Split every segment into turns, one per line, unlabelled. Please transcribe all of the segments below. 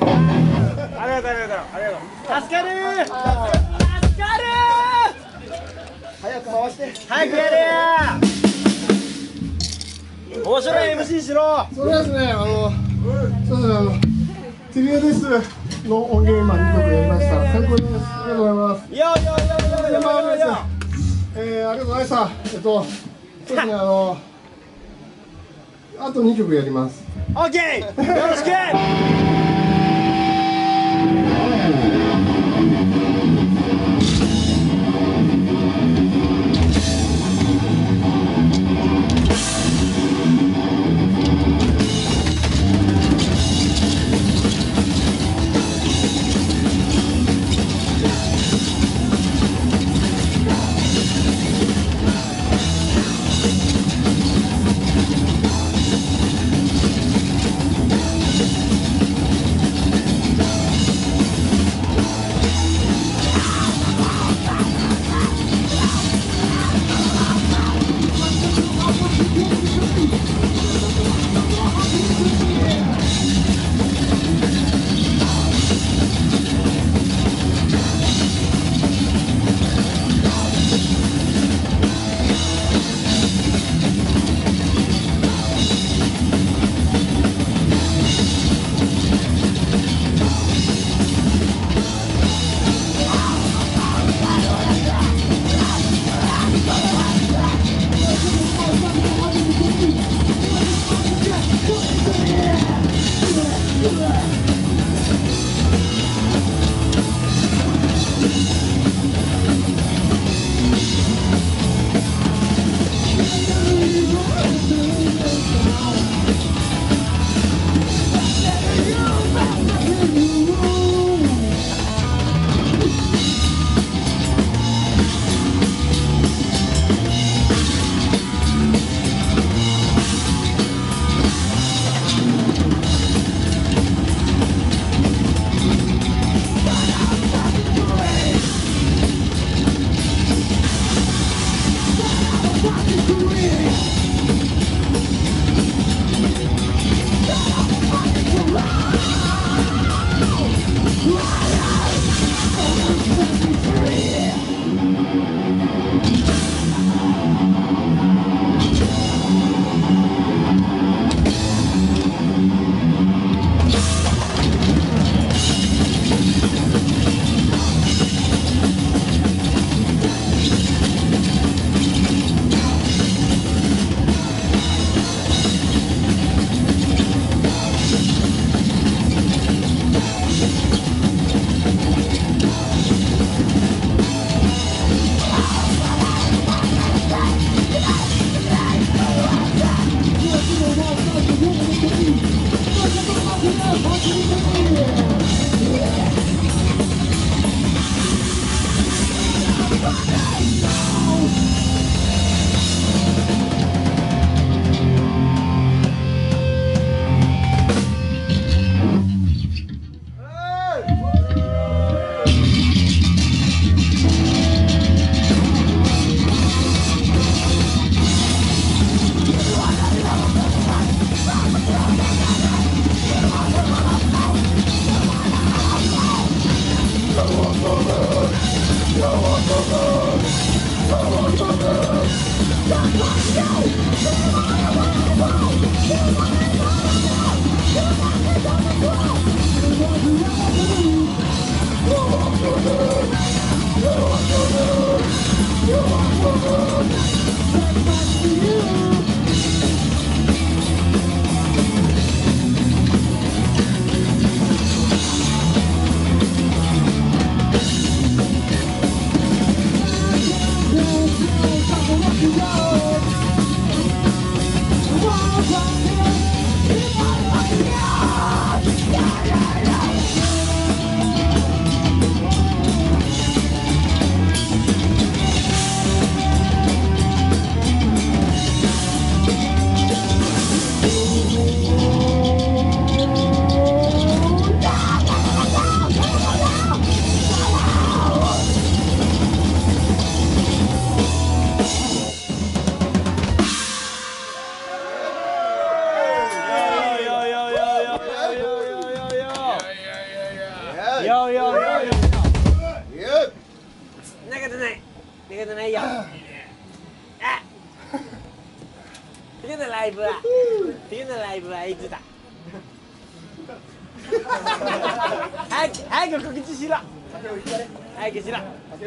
ありがとう
ありがとうありがとう助かる助かる
早く回して
早くやれや面白い。MC しろ
それはですねあのそうですねあのテリアデスの音源今2曲やりました最高ですありがとうござい。ます
よよよよよよよよ
えー、ありがとうござい。ましたえっとそうですねあのあと2曲やります
オッケーよろしく「投げてないよ。あ次のライブは次のライブはいつだ。早く早く告知しろ。早くしろ。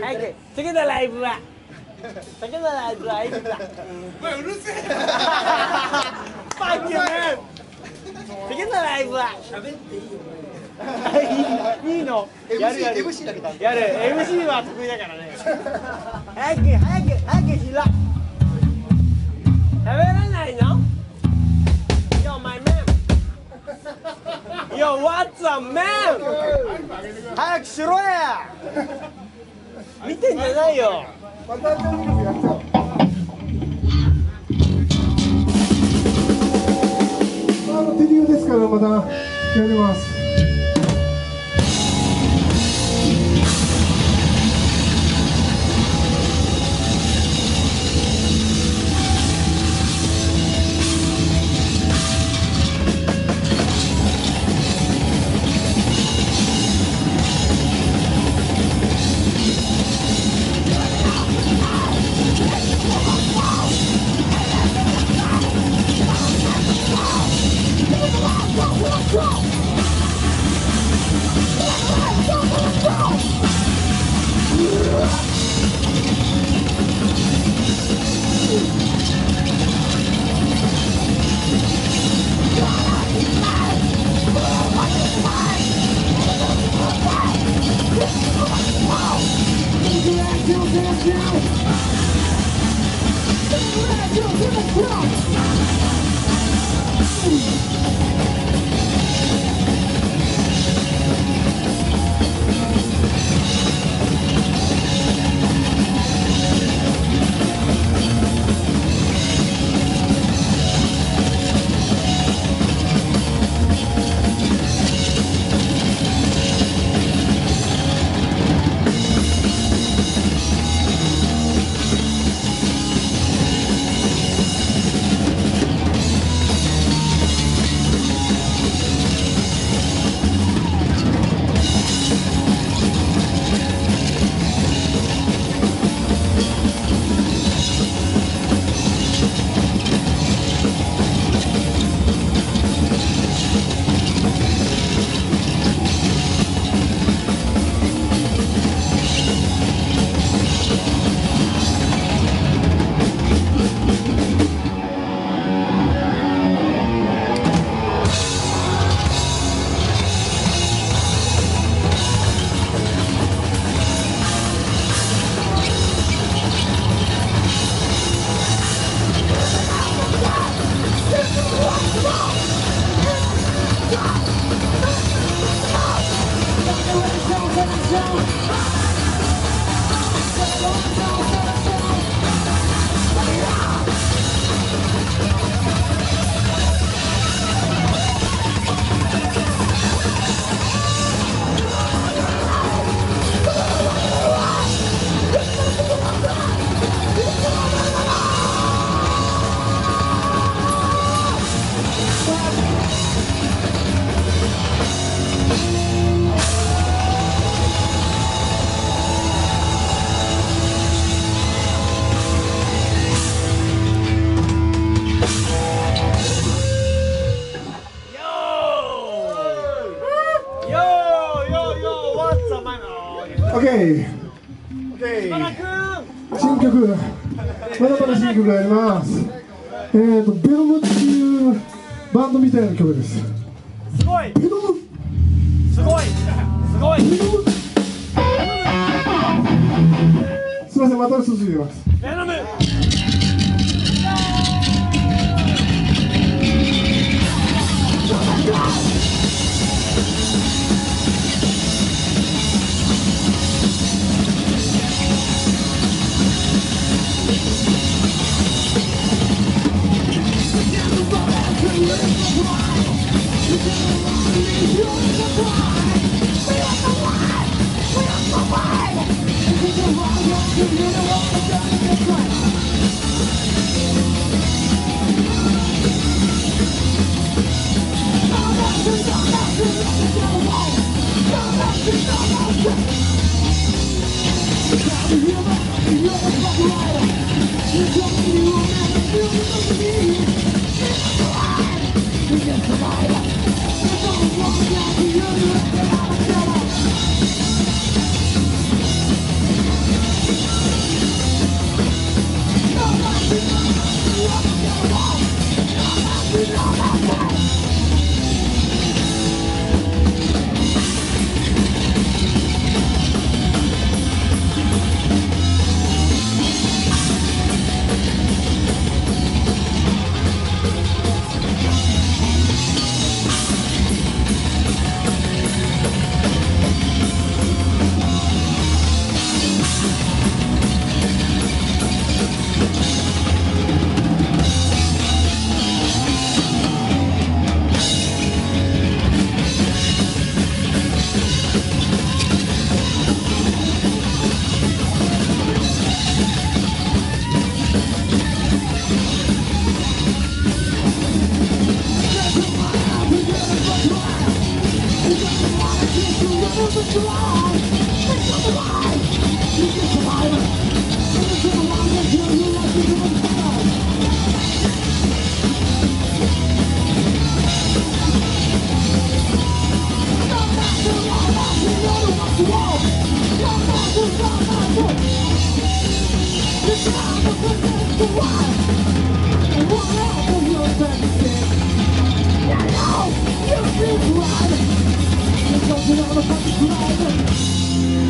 早く次のライブは。次のライブはいつだ。お前うるせえ次の ライブは。喋っていいよい いいいの。やるやる。
MC だけ担当
やる。MC は得意だからね。早く早く早くしろ。喋らないの？Yo my man. Yo what's up man? 早くしろや。見てんじゃないよ。
また全力やっちゃおうあの手流ですからまた。やりますケー
山田君
新曲。まだまだ新曲があります。えーとベノムっていうバンドみたいな曲です。
すごい。
ベノム。
すごい。すごい。
ベノム。すいませんまた続きます。
ベノム
you. Wow,
you keep running don't be on the fucking ground